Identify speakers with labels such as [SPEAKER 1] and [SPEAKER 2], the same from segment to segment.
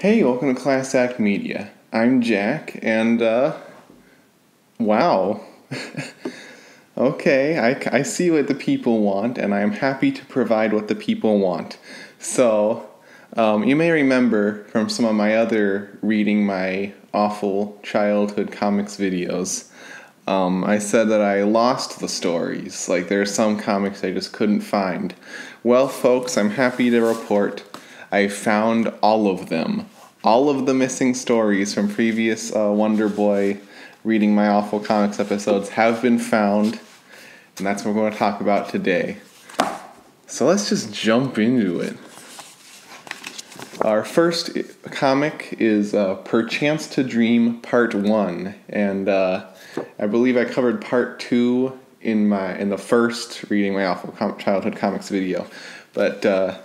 [SPEAKER 1] Hey, welcome to Class Act Media. I'm Jack, and uh, wow. okay, I, I see what the people want, and I'm happy to provide what the people want. So, um, you may remember from some of my other reading my awful childhood comics videos. Um, I said that I lost the stories. Like, there are some comics I just couldn't find. Well, folks, I'm happy to report I found all of them. All of the missing stories from previous uh, Wonder Boy reading my awful comics episodes have been found, and that's what we're going to talk about today. So let's just jump into it. Our first comic is uh, Perchance to Dream Part 1, and uh, I believe I covered Part 2 in my in the first reading my awful com- childhood comics video. But uh,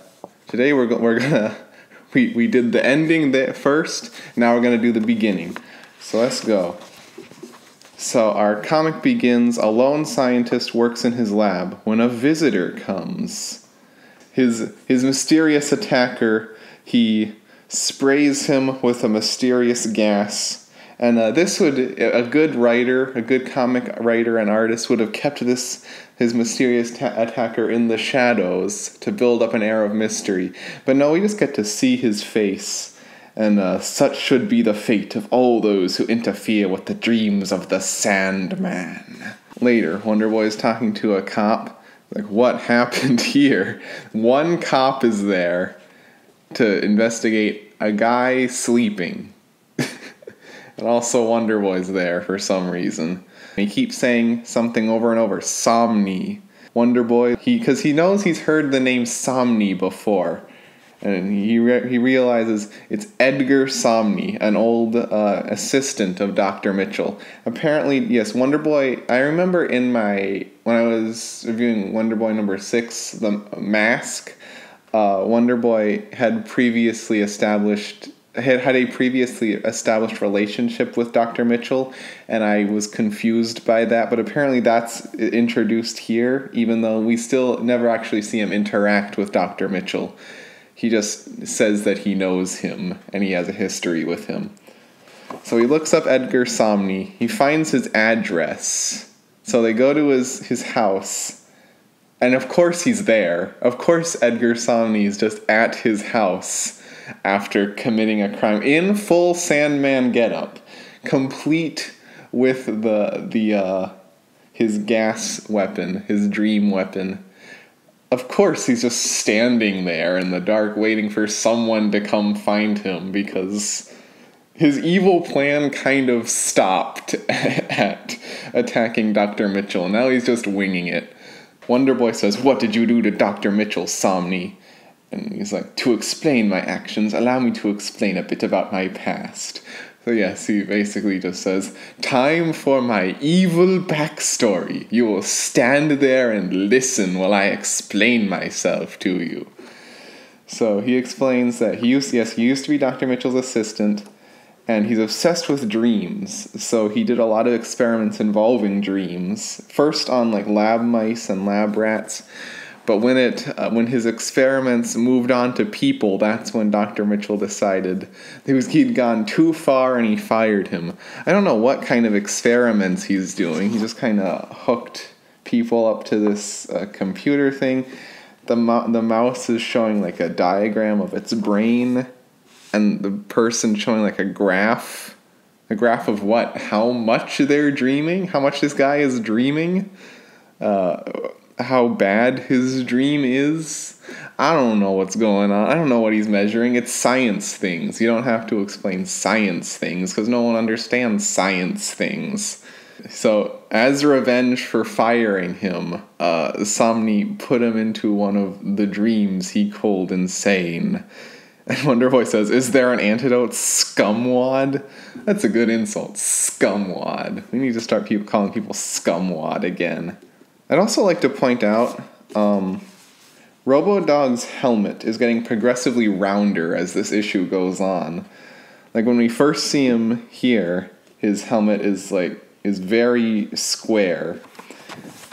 [SPEAKER 1] Today we're, go- we're gonna we, we did the ending there first. Now we're gonna do the beginning. So let's go. So our comic begins. A lone scientist works in his lab when a visitor comes. His his mysterious attacker. He sprays him with a mysterious gas and uh, this would a good writer, a good comic writer and artist would have kept this his mysterious ta- attacker in the shadows to build up an air of mystery. But no, we just get to see his face, and uh, such should be the fate of all those who interfere with the dreams of the Sandman. Later, Wonder Boy is talking to a cop. Like, what happened here? One cop is there to investigate a guy sleeping and also Wonder Boy's there for some reason. He keeps saying something over and over, Somni. Wonder Boy, he because he knows he's heard the name Somni before, and he re- he realizes it's Edgar Somni, an old uh, assistant of Doctor Mitchell. Apparently, yes, Wonder Boy. I remember in my when I was reviewing Wonder Boy number six, the mask. Uh, Wonder Boy had previously established had had a previously established relationship with Dr. Mitchell, and I was confused by that. But apparently, that's introduced here, even though we still never actually see him interact with Dr. Mitchell. He just says that he knows him and he has a history with him. So he looks up Edgar Somni. He finds his address. So they go to his, his house. And of course, he's there. Of course, Edgar Somni is just at his house after committing a crime in full Sandman getup, complete with the the uh, his gas weapon, his dream weapon. Of course, he's just standing there in the dark, waiting for someone to come find him because his evil plan kind of stopped at attacking Dr. Mitchell. Now he's just winging it. Wonder Boy says, What did you do to Dr. Mitchell, Somni? And he's like, to explain my actions, allow me to explain a bit about my past. So, yes, he basically just says, Time for my evil backstory. You will stand there and listen while I explain myself to you. So, he explains that he used, yes, he used to be Dr. Mitchell's assistant, and he's obsessed with dreams. So, he did a lot of experiments involving dreams, first on like lab mice and lab rats but when it uh, when his experiments moved on to people, that's when Dr. Mitchell decided he was, he'd gone too far and he fired him. I don't know what kind of experiments he's doing. He just kind of hooked people up to this uh, computer thing. The mo- the mouse is showing like a diagram of its brain, and the person showing like a graph. A graph of what? How much they're dreaming? How much this guy is dreaming? Uh, how bad his dream is. I don't know what's going on. I don't know what he's measuring. It's science things. You don't have to explain science things because no one understands science things. So, as revenge for firing him, uh, Somni put him into one of the dreams he called insane. And Wonder Boy says, Is there an antidote? Scumwad? That's a good insult. Scumwad. We need to start people calling people scumwad again. I'd also like to point out um, Robodog's helmet is getting progressively rounder as this issue goes on. Like when we first see him here, his helmet is like is very square.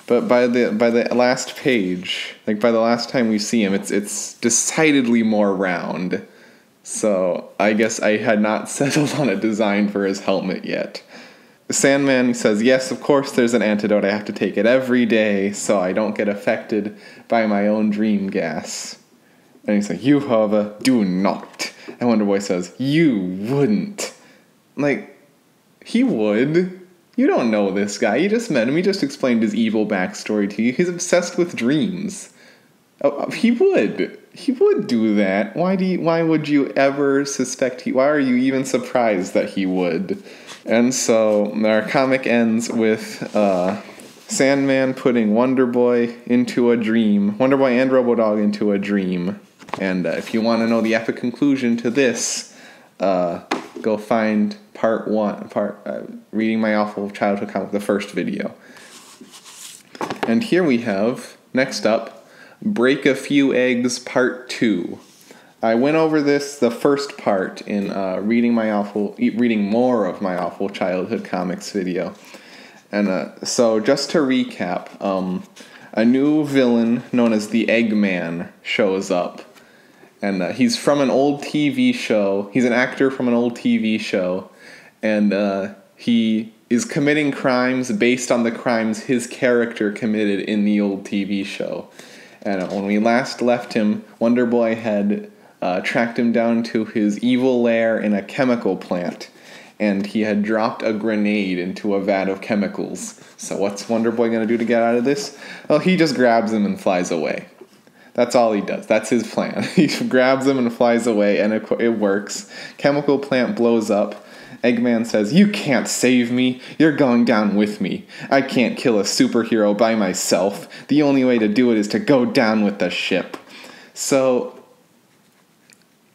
[SPEAKER 1] But by the by the last page, like by the last time we see him, it's it's decidedly more round. So I guess I had not settled on a design for his helmet yet. Sandman says, Yes, of course, there's an antidote. I have to take it every day so I don't get affected by my own dream gas. And he's like, You, however, do not. And Wonder Boy says, You wouldn't. Like, he would. You don't know this guy. You just met him. He just explained his evil backstory to you. He's obsessed with dreams. Oh, uh, he would. He would do that. Why do you, why would you ever suspect he why are you even surprised that he would? And so our comic ends with uh, Sandman putting Wonder Boy into a dream, Wonder Boy and Robodog into a dream. And uh, if you want to know the epic conclusion to this, uh, go find part one, part uh, reading my awful childhood comic, the first video. And here we have next up, break a few eggs, part two. I went over this the first part in uh, reading my awful, reading more of my awful childhood comics video, and uh, so just to recap, um, a new villain known as the Eggman shows up, and uh, he's from an old TV show. He's an actor from an old TV show, and uh, he is committing crimes based on the crimes his character committed in the old TV show. And uh, when we last left him, Wonder Boy had uh, tracked him down to his evil lair in a chemical plant, and he had dropped a grenade into a vat of chemicals. So, what's Wonder Boy gonna do to get out of this? Well, he just grabs him and flies away. That's all he does. That's his plan. he grabs him and flies away, and it, it works. Chemical plant blows up. Eggman says, You can't save me. You're going down with me. I can't kill a superhero by myself. The only way to do it is to go down with the ship. So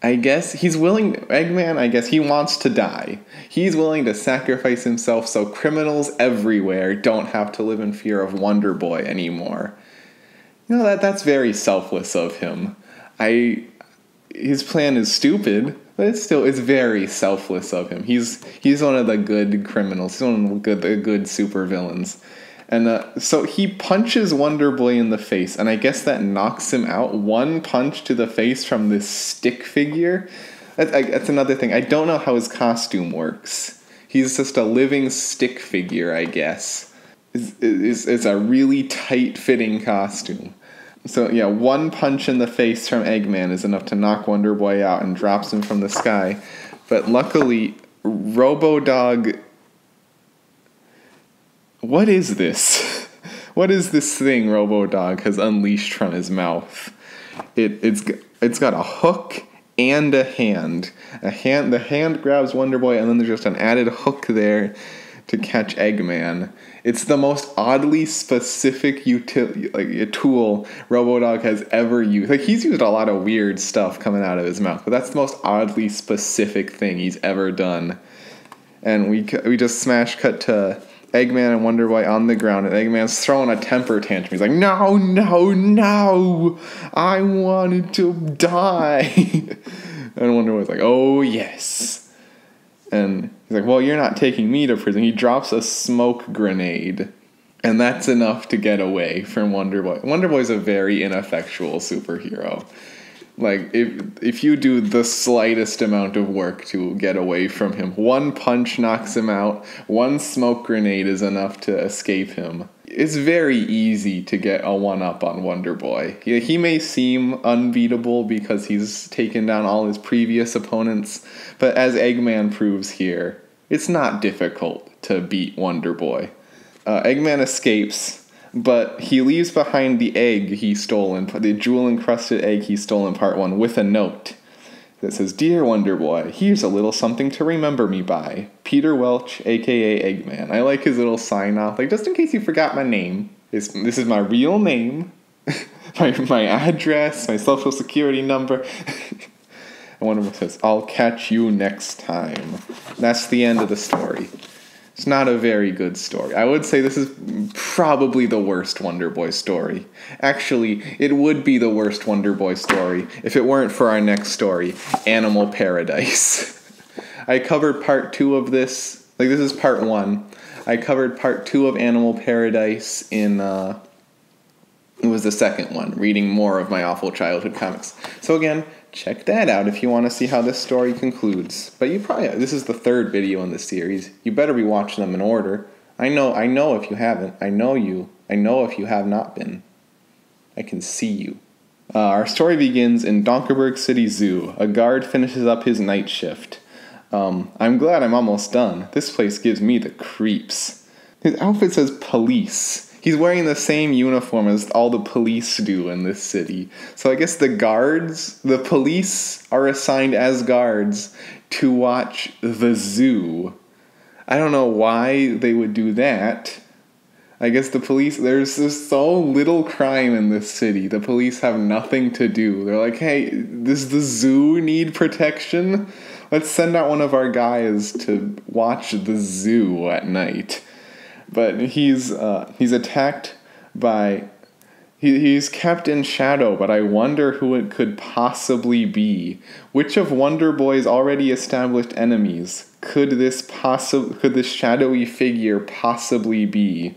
[SPEAKER 1] I guess he's willing, Eggman, I guess he wants to die. He's willing to sacrifice himself so criminals everywhere don't have to live in fear of Wonder Boy anymore. You know, that, that's very selfless of him. I, his plan is stupid, but it's still, it's very selfless of him. He's, he's one of the good criminals. He's one of the good, the good supervillains. villains. And uh, so he punches Wonder Boy in the face, and I guess that knocks him out. One punch to the face from this stick figure. That's, I, that's another thing. I don't know how his costume works. He's just a living stick figure, I guess. It's, it's, it's a really tight fitting costume. So, yeah, one punch in the face from Eggman is enough to knock Wonder Boy out and drops him from the sky. But luckily, Robodog what is this? What is this thing Robodog has unleashed from his mouth? It it's it's got a hook and a hand. A hand the hand grabs Wonder Boy and then there's just an added hook there to catch Eggman. It's the most oddly specific util- like a tool Robodog has ever used. Like he's used a lot of weird stuff coming out of his mouth, but that's the most oddly specific thing he's ever done. And we we just smash cut to Eggman and Wonder Boy on the ground, and Eggman's throwing a temper tantrum. He's like, "No, no, no! I wanted to die." and Wonder Boy's like, "Oh yes." And he's like, "Well, you're not taking me to prison." He drops a smoke grenade, and that's enough to get away from Wonder Boy. Wonder Boy's a very ineffectual superhero. Like if if you do the slightest amount of work to get away from him, one punch knocks him out, one smoke grenade is enough to escape him. It's very easy to get a one up on Wonder Boy. He, may seem unbeatable because he's taken down all his previous opponents, but as Eggman proves here, it's not difficult to beat Wonder Boy. Uh, Eggman escapes but he leaves behind the egg he stole in the jewel encrusted egg he stole in part one with a note that says dear wonder boy here's a little something to remember me by. Peter welch aka eggman. I like his little sign off like just in case you forgot my name. This, this is my real name my, my address my social security number. And Wonder Boy says i'll catch you next time. That's the end of the story it's not a very good story. I would say this is probably the worst Wonder Boy story. Actually, it would be the worst Wonder Boy story if it weren't for our next story, Animal Paradise. I covered part two of this. Like, this is part one. I covered part two of Animal Paradise in, uh, it was the second one, reading more of my awful childhood comics. So, again, check that out if you want to see how this story concludes. But you probably this is the third video in the series. You better be watching them in order. I know I know if you haven't. I know you. I know if you have not been. I can see you. Uh, our story begins in Donkerberg City Zoo. A guard finishes up his night shift. Um, I'm glad I'm almost done. This place gives me the creeps. His outfit says police. He's wearing the same uniform as all the police do in this city. So I guess the guards, the police are assigned as guards to watch the zoo. I don't know why they would do that. I guess the police, there's just so little crime in this city. The police have nothing to do. They're like, hey, does the zoo need protection? Let's send out one of our guys to watch the zoo at night. But he's uh, he's attacked by he, he's kept in shadow, but I wonder who it could possibly be. Which of Wonder Boy's already established enemies could this possi- could this shadowy figure possibly be?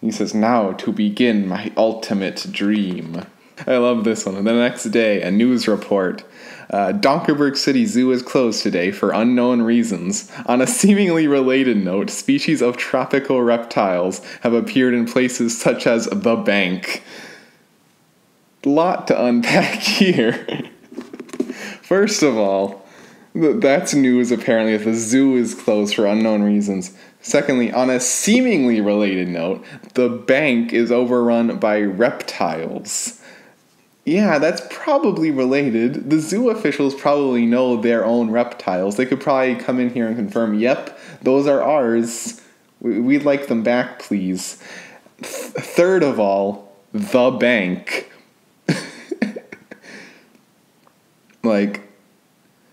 [SPEAKER 1] He says, Now to begin my ultimate dream. I love this one. And the next day, a news report. Uh, Donkerberg City Zoo is closed today for unknown reasons. On a seemingly related note, species of tropical reptiles have appeared in places such as the bank. Lot to unpack here. First of all, that's news apparently that the zoo is closed for unknown reasons. Secondly, on a seemingly related note, the bank is overrun by reptiles. Yeah, that's probably related. The zoo officials probably know their own reptiles. They could probably come in here and confirm, yep, those are ours. We'd like them back, please. Th- third of all, the bank. like,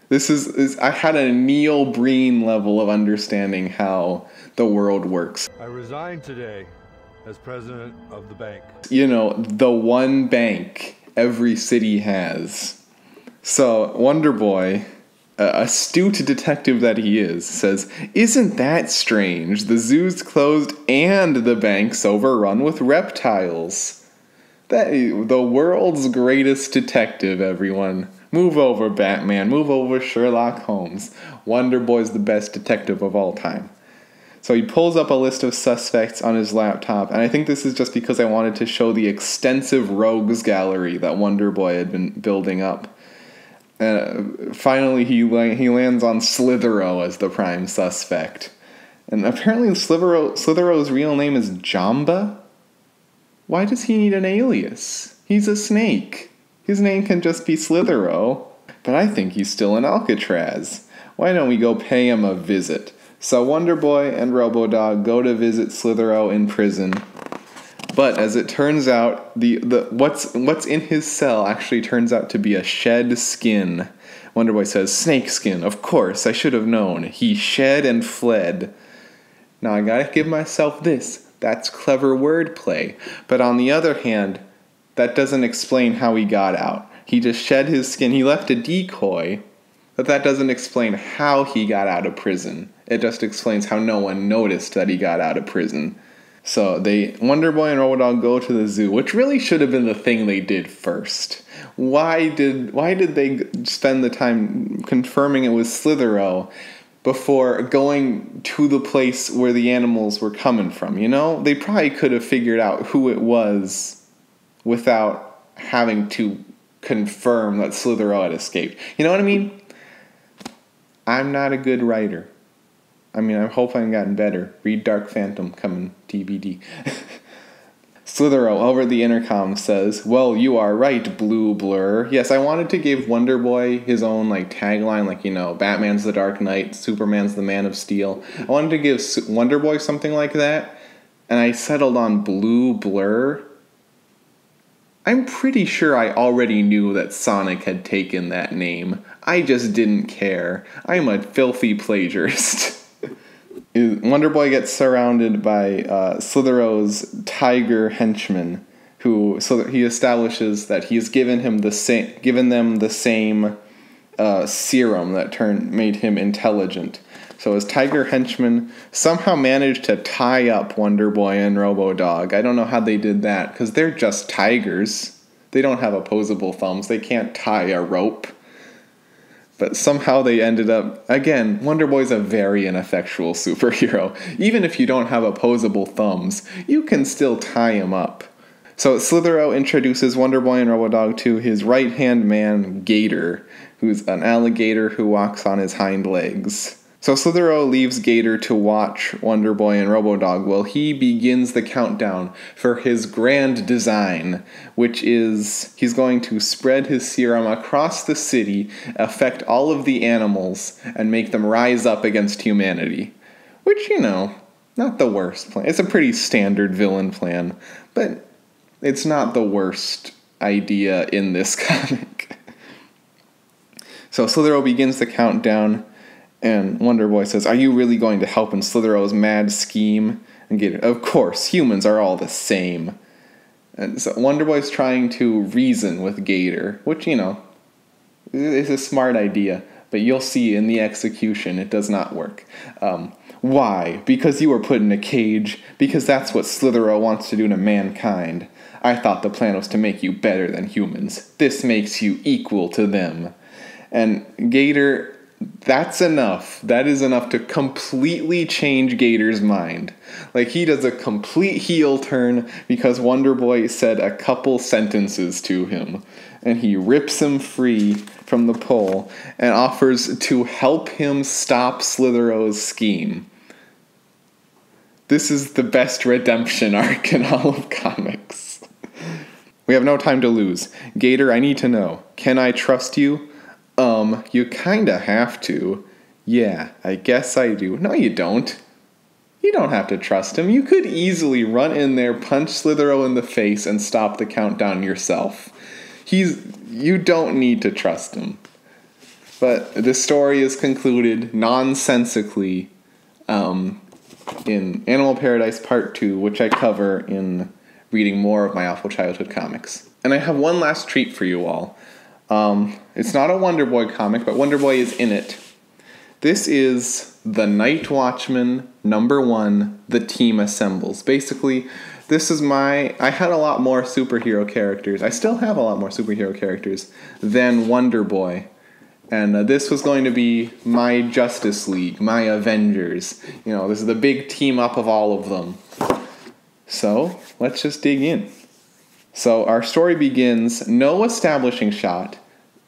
[SPEAKER 1] this is, is, I had a Neil Breen level of understanding how the world works.
[SPEAKER 2] I resign today as president of the bank.
[SPEAKER 1] You know, the one bank every city has. So, Wonder Boy, uh, astute detective that he is, says, Isn't that strange? The zoo's closed and the bank's overrun with reptiles. That the world's greatest detective, everyone. Move over, Batman. Move over, Sherlock Holmes. Wonder Boy's the best detective of all time. So he pulls up a list of suspects on his laptop, and I think this is just because I wanted to show the extensive rogues gallery that Wonder Boy had been building up. Uh, finally, he he lands on Slithero as the prime suspect, and apparently Slithero Slithero's real name is Jamba. Why does he need an alias? He's a snake. His name can just be Slithero. But I think he's still in Alcatraz. Why don't we go pay him a visit? So Wonder Boy and Robodog go to visit Slithero in prison. But as it turns out, the, the what's what's in his cell actually turns out to be a shed skin. Wonder Boy says, Snake skin, of course, I should have known. He shed and fled. Now I gotta give myself this. That's clever wordplay. But on the other hand, that doesn't explain how he got out. He just shed his skin. He left a decoy, but that doesn't explain how he got out of prison. It just explains how no one noticed that he got out of prison. So they Wonder Boy and Robodog go to the zoo, which really should have been the thing they did first. Why did why did they spend the time confirming it was Slithero before going to the place where the animals were coming from? You know, they probably could have figured out who it was without having to confirm that Slithero had escaped. You know what I mean? I'm not a good writer. I mean, I hope I've gotten better. Read Dark Phantom coming DVD. Slithero over the intercom says, Well, you are right, Blue Blur. Yes, I wanted to give Wonder Boy his own like tagline, like, you know, Batman's the Dark Knight, Superman's the Man of Steel. I wanted to give Wonder Boy something like that, and I settled on Blue Blur. I'm pretty sure I already knew that Sonic had taken that name. I just didn't care. I'm a filthy plagiarist. Wonder Boy gets surrounded by uh, Slithero's tiger henchmen, who so he establishes that he's given him the same, given them the same uh, serum that turned made him intelligent. So his tiger henchmen somehow managed to tie up Wonder Boy and Robo Dog. I don't know how they did that because they're just tigers. They don't have opposable thumbs. They can't tie a rope. But somehow they ended up again, Wonder Boy's a very ineffectual superhero. Even if you don't have opposable thumbs, you can still tie him up. So Slither-O introduces Wonder Boy and Robodog to his right-hand man, Gator, who's an alligator who walks on his hind legs. So Slither-O leaves Gator to watch Wonder Boy and Robodog while he begins the countdown for his grand design, which is he's going to spread his serum across the city, affect all of the animals, and make them rise up against humanity. Which, you know, not the worst plan. It's a pretty standard villain plan, but it's not the worst idea in this comic. so Slither-O begins the countdown and Wonder Boy says, Are you really going to help in Slither-O's mad scheme? And Gator, Of course, humans are all the same. And so Wonder Boy's trying to reason with Gator, which, you know, is a smart idea, but you'll see in the execution it does not work. Um, why? Because you were put in a cage? Because that's what Slither-O wants to do to mankind. I thought the plan was to make you better than humans. This makes you equal to them. And Gator that's enough. That is enough to completely change Gator's mind. Like he does a complete heel turn because Wonder Boy said a couple sentences to him and he rips him free from the pole and offers to help him stop Slither-O's scheme. This is the best redemption arc in all of comics. We have no time to lose. Gator, I need to know. Can I trust you? Um, you kinda have to. Yeah, I guess I do. No, you don't. You don't have to trust him. You could easily run in there, punch Slither-O in the face, and stop the countdown yourself. He's. You don't need to trust him. But the story is concluded nonsensically um, in Animal Paradise Part 2, which I cover in reading more of my awful childhood comics. And I have one last treat for you all. Um, it's not a Wonder Boy comic, but Wonder Boy is in it. This is the Night Watchman number one, The Team Assembles. Basically, this is my. I had a lot more superhero characters. I still have a lot more superhero characters than Wonder Boy. And uh, this was going to be my Justice League, my Avengers. You know, this is the big team up of all of them. So, let's just dig in. So our story begins no establishing shot,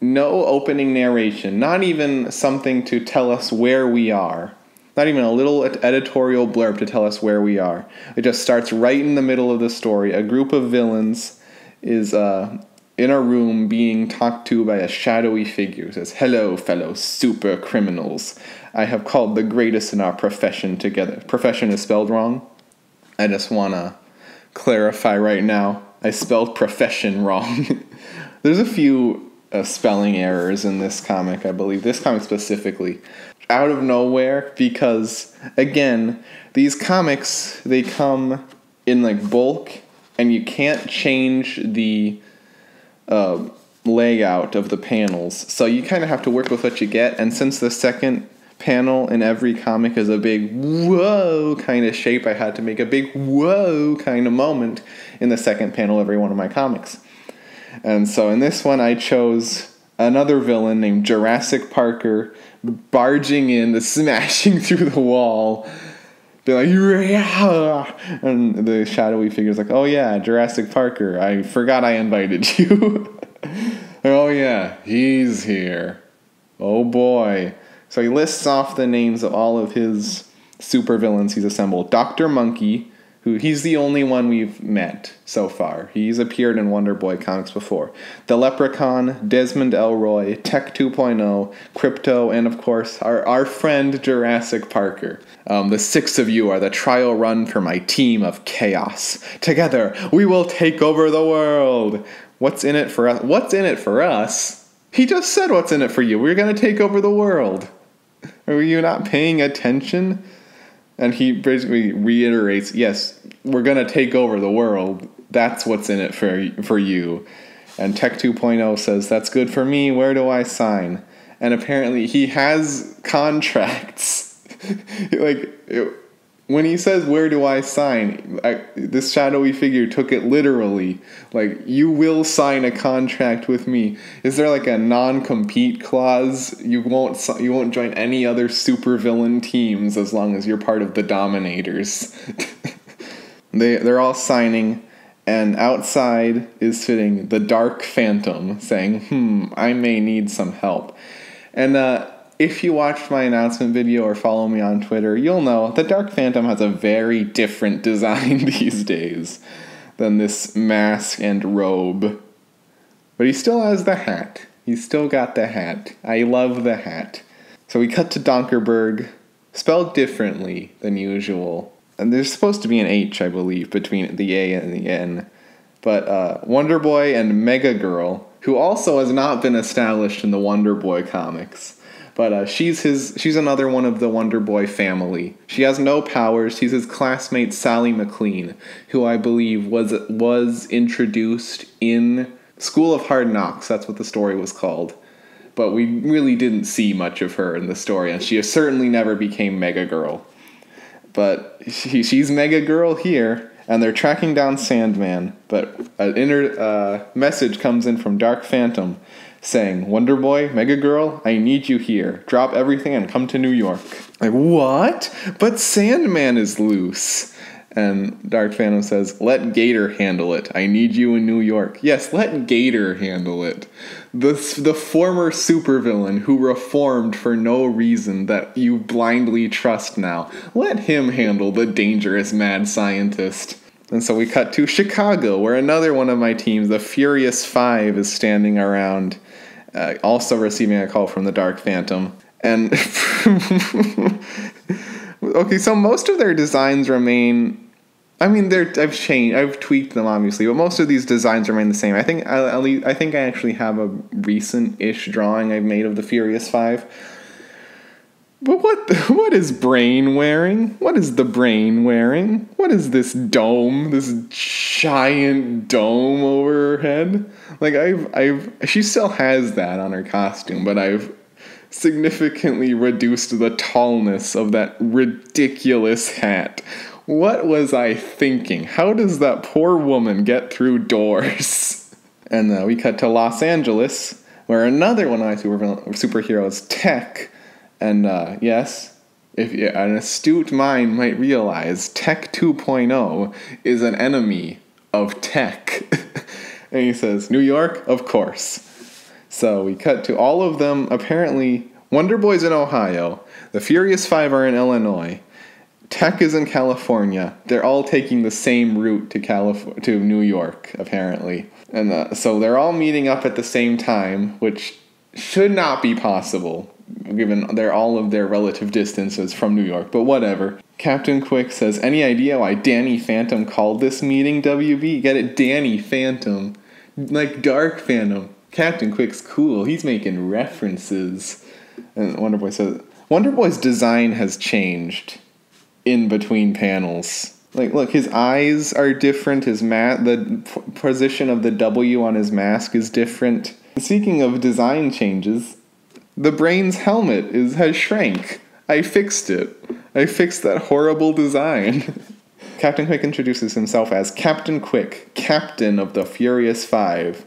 [SPEAKER 1] no opening narration, not even something to tell us where we are. Not even a little editorial blurb to tell us where we are. It just starts right in the middle of the story. A group of villains is uh, in a room being talked to by a shadowy figure who says, Hello, fellow super criminals. I have called the greatest in our profession together. Profession is spelled wrong. I just want to clarify right now. I spelled profession wrong. There's a few uh, spelling errors in this comic, I believe. This comic specifically. Out of nowhere, because, again, these comics, they come in like bulk, and you can't change the uh, layout of the panels. So you kind of have to work with what you get, and since the second panel in every comic is a big whoa kind of shape. I had to make a big whoa kind of moment in the second panel of every one of my comics. And so in this one, I chose another villain named Jurassic Parker barging in, the smashing through the wall. Be like, yeah! And the shadowy figure's like, oh yeah, Jurassic Parker, I forgot I invited you. oh yeah, he's here. Oh boy. So he lists off the names of all of his supervillains he's assembled. Dr. Monkey, who he's the only one we've met so far. He's appeared in Wonder Boy comics before. The Leprechaun, Desmond Elroy, Tech 2.0, Krypto, and of course our, our friend Jurassic Parker. Um, the six of you are the trial run for my team of chaos. Together, we will take over the world. What's in it for us? What's in it for us? He just said what's in it for you. We're going to take over the world. Are you not paying attention? And he basically reiterates, yes, we're going to take over the world. That's what's in it for, for you. And Tech 2.0 says, that's good for me. Where do I sign? And apparently he has contracts. like, when he says where do i sign? I, this shadowy figure took it literally. Like you will sign a contract with me. Is there like a non-compete clause? You won't you won't join any other supervillain teams as long as you're part of the dominators. They they're all signing and outside is sitting the dark phantom saying hmm i may need some help. And uh if you watched my announcement video or follow me on Twitter, you'll know the Dark Phantom has a very different design these days than this mask and robe. But he still has the hat. He's still got the hat. I love the hat. So we cut to Donkerberg, spelled differently than usual. And there's supposed to be an H, I believe, between the A and the N. But uh, Wonder Boy and Mega Girl, who also has not been established in the Wonder Boy comics, but uh, she's his. She's another one of the Wonder Boy family. She has no powers. She's his classmate Sally McLean, who I believe was was introduced in School of Hard Knocks. That's what the story was called. But we really didn't see much of her in the story, and she certainly never became Mega Girl. But she, she's Mega Girl here, and they're tracking down Sandman. But an inner uh, message comes in from Dark Phantom saying, Wonder Boy, Mega Girl, I need you here. Drop everything and come to New York. Like, what? But Sandman is loose. And Dark Phantom says, Let Gator handle it. I need you in New York. Yes, let Gator handle it. The, the former supervillain who reformed for no reason that you blindly trust now. Let him handle the dangerous mad scientist. And so we cut to Chicago, where another one of my teams, the Furious Five, is standing around, uh, also receiving a call from the Dark Phantom. And okay, so most of their designs remain. I mean, they're I've changed, I've tweaked them obviously, but most of these designs remain the same. I think I, I think I actually have a recent-ish drawing I've made of the Furious Five. But what what is Brain wearing? What is the Brain wearing? What is this dome? This giant dome over her head? Like I've I've she still has that on her costume, but I've significantly reduced the tallness of that ridiculous hat. What was I thinking? How does that poor woman get through doors? And uh, we cut to Los Angeles, where another one of my super, superheroes, Tech, and uh, yes, if an astute mind might realize, Tech 2.0 is an enemy of Tech. and he says, New York? Of course. So we cut to all of them. Apparently, Wonder Boy's in Ohio, the Furious Five are in Illinois, Tech is in California. They're all taking the same route to Calif- to New York, apparently. And uh, so they're all meeting up at the same time, which should not be possible given they're all of their relative distances from New York, but whatever. Captain Quick says, Any idea why Danny Phantom called this meeting WB? Get it? Danny Phantom. Like Dark Phantom. Captain Quick's cool. He's making references. And Wonder Boy says, Wonder Boy's design has changed in between panels. Like, look, his eyes are different. His mat, the p- position of the W on his mask is different. Speaking of design changes, the brain's helmet is has shrank. I fixed it. I fixed that horrible design. Captain Quick introduces himself as Captain Quick, captain of the Furious Five.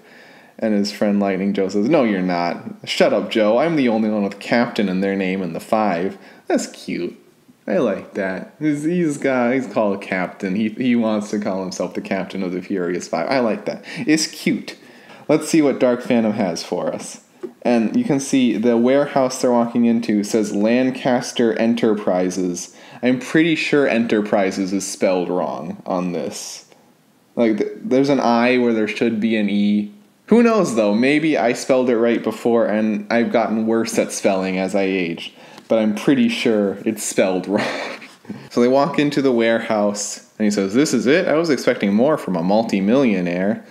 [SPEAKER 1] And his friend Lightning Joe says, No, you're not. Shut up, Joe. I'm the only one with captain in their name in the five. That's cute. I like that. He's, he's got he's called captain. He he wants to call himself the captain of the Furious Five. I like that. It's cute. Let's see what Dark Phantom has for us. And you can see the warehouse they're walking into says Lancaster Enterprises. I'm pretty sure Enterprises is spelled wrong on this. Like th- there's an I where there should be an E. Who knows though? Maybe I spelled it right before and I've gotten worse at spelling as I age. But I'm pretty sure it's spelled wrong. so they walk into the warehouse and he says, This is it? I was expecting more from a multimillionaire.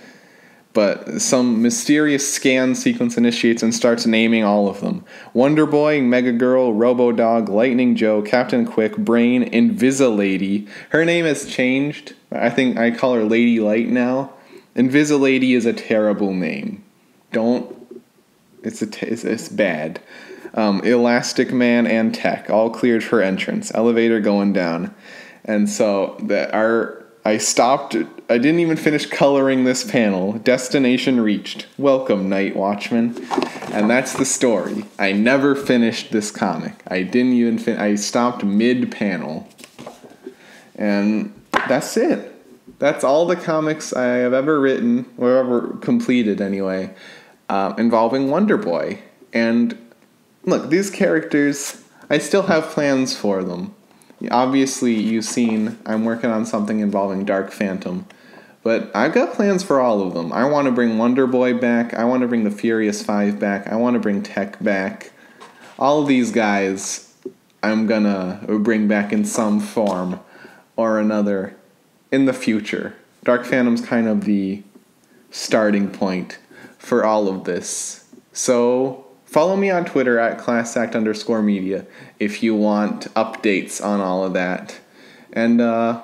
[SPEAKER 1] But some mysterious scan sequence initiates and starts naming all of them Wonder Boy, Mega Girl, Robo Dog, Lightning Joe, Captain Quick, Brain, Invisilady. Her name has changed. I think I call her Lady Light now. Invisilady is a terrible name. Don't. It's, a t- it's, it's bad. Um, Elastic Man and Tech all cleared for entrance. Elevator going down. and so that our I stopped. I didn't even finish coloring this panel. Destination reached. Welcome, Night Watchman. And that's the story. I never finished this comic. I didn't even fin- I stopped mid panel. And that's it. That's all the comics I have ever written, or ever completed anyway, uh, involving Wonder Boy. And look, these characters, I still have plans for them. Obviously, you've seen I'm working on something involving Dark Phantom, but I've got plans for all of them. I want to bring Wonder Boy back. I want to bring the Furious Five back. I want to bring Tech back. All these guys, I'm gonna bring back in some form or another in the future. Dark Phantom's kind of the starting point for all of this. So follow me on Twitter at ClassAct underscore media if you want updates on all of that. And uh,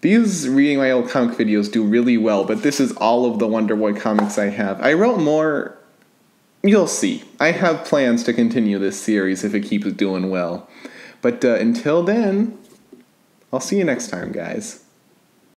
[SPEAKER 1] these reading my old comic videos do really well, but this is all of the Wonder Boy comics I have. I wrote more. You'll see. I have plans to continue this series if it keeps doing well. But uh, until then, I'll see you next time, guys.